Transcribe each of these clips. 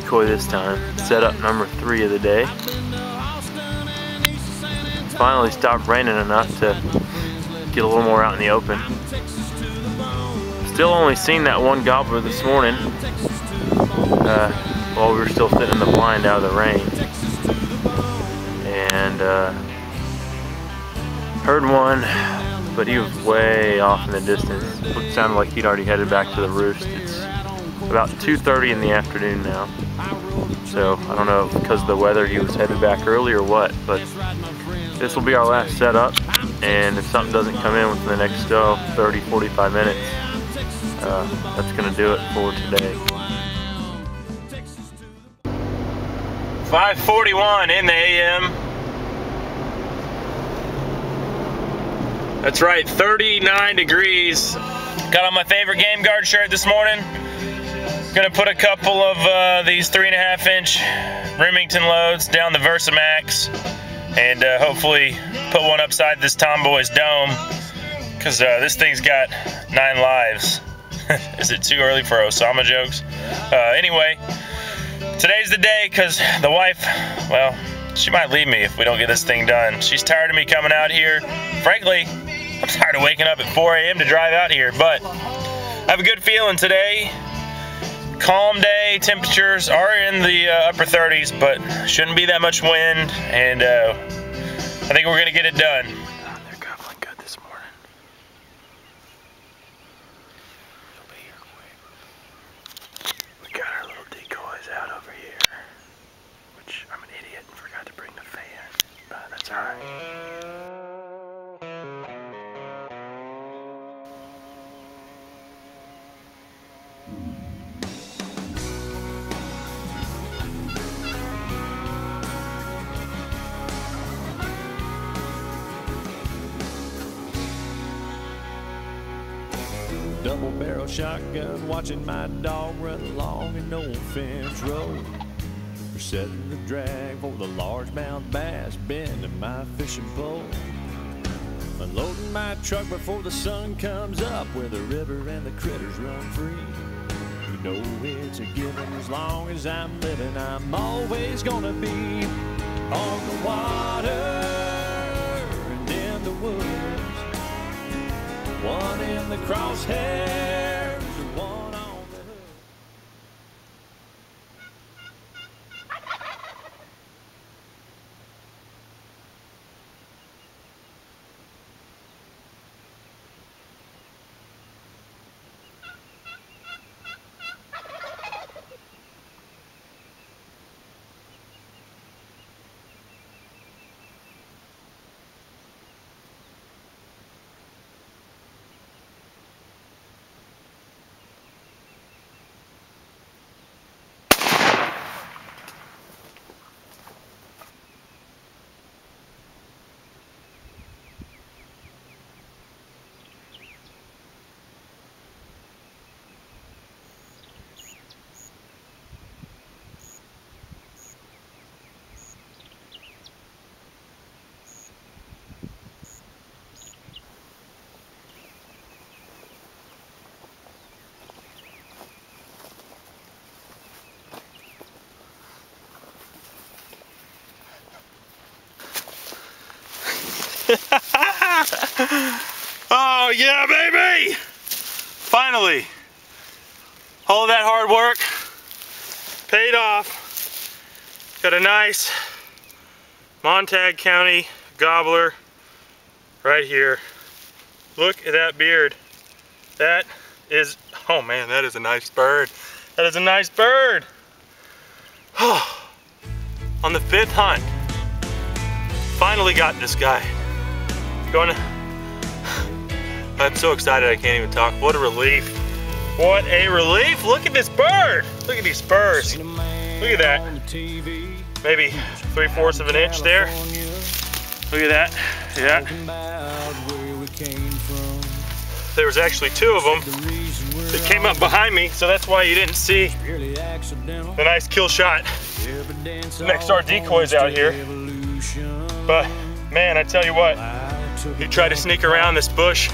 decoy this time. Set up number three of the day. Finally stopped raining enough to get a little more out in the open. Still only seen that one gobbler this morning uh, while we were still sitting in the blind out of the rain. And uh, heard one, but he was way off in the distance. It sounded like he'd already headed back to the roost. About 2.30 in the afternoon now. So I don't know because of the weather he was headed back early or what, but this will be our last setup. And if something doesn't come in within the next oh, 30, 45 minutes, uh, that's gonna do it for today. 541 in the AM. That's right, 39 degrees. Got on my favorite game guard shirt this morning. Gonna put a couple of uh, these three and a half inch Remington loads down the Versamax and uh, hopefully put one upside this Tomboy's dome because uh, this thing's got nine lives. Is it too early for Osama jokes? Uh, anyway, today's the day because the wife, well, she might leave me if we don't get this thing done. She's tired of me coming out here. Frankly, I'm tired of waking up at 4 a.m. to drive out here, but I have a good feeling today. Calm day, temperatures are in the uh, upper 30s, but shouldn't be that much wind, and uh, I think we're gonna get it done. Double barrel shotgun, watching my dog run along an old fence road. We're setting the drag for the largemouth bass, bending my fishing pole. Unloading my truck before the sun comes up, where the river and the critters run free. You know it's a given as long as I'm living, I'm always gonna be on the water and in the woods. One the crosshairs, one on the hook. Oh yeah, baby! Finally, all that hard work paid off. Got a nice Montague County gobbler right here. Look at that beard. That is, oh man, that is a nice bird. That is a nice bird. On the fifth hunt, finally got this guy. Going to, I'm so excited I can't even talk. What a relief. What a relief. Look at this bird. Look at these spurs. Look at that. Maybe three fourths of an inch there. Look at that. Yeah. There was actually two of them that came up behind me, so that's why you didn't see the nice kill shot next our decoys out here. But man, I tell you what, he tried to sneak around this bush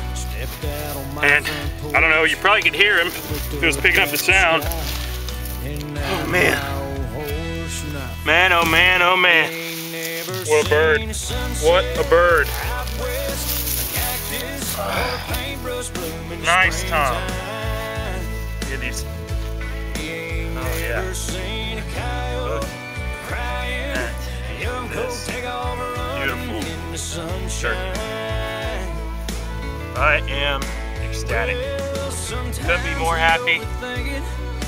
and I don't know, you probably could hear him if he was picking up the sound. Oh man, Man, oh man, oh man. What a bird. What a bird. nice, Tom. Look at these. Oh, yeah. Look. That is beautiful turkey. I am ecstatic. Couldn't be more happy.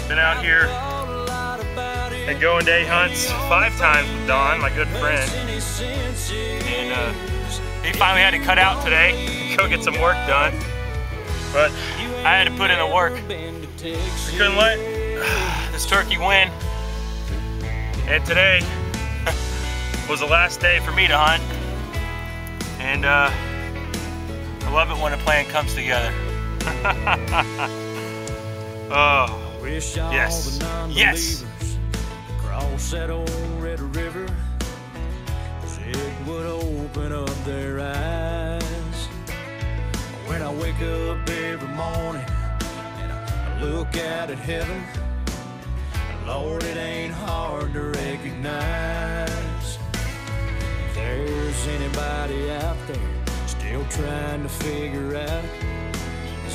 Been out here and Goin Day Hunts five times with Don, my good friend. And uh, he finally had to cut out today, go get some work done. But I had to put in the work. I couldn't let this turkey win. And today was the last day for me to hunt. And uh, I love it when a plan comes together. oh, yes, yes. Cross that old red river, it would open up their eyes. When I wake up every morning and I look out at heaven, Lord, it ain't hard to recognize. If there's anybody out there still trying to figure out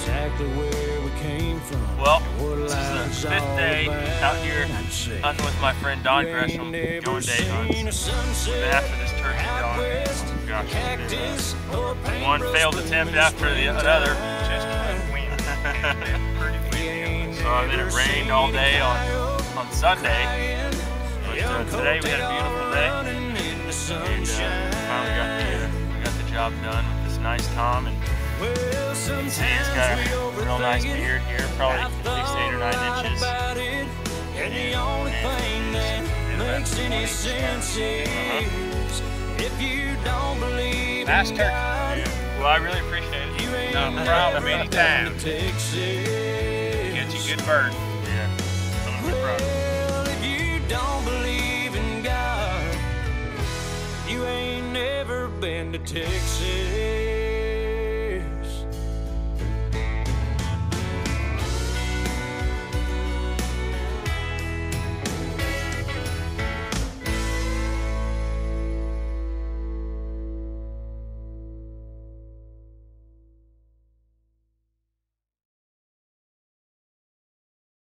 exactly where we came from. Well, this is the fifth day out here hunting with my friend Don Gresham, Goin Day Hunts. But after this turkey dog, oh gosh, uh, one failed attempt after the another. Just so and then it rained all day on on Sunday. But uh, today we had a beautiful day, and uh, finally got the uh, we got the job done with this nice Tom. And you can see he's got a real nice beard here, probably at least eight or nine inches. And the only thing that makes any sense uh-huh. is if you don't believe Last in turkey. God, Well, I really appreciate it. you ain't No problem, been anytime. to Get you good bird. Yeah. Some good bird. Well, if you don't believe in God, you ain't never been to Texas.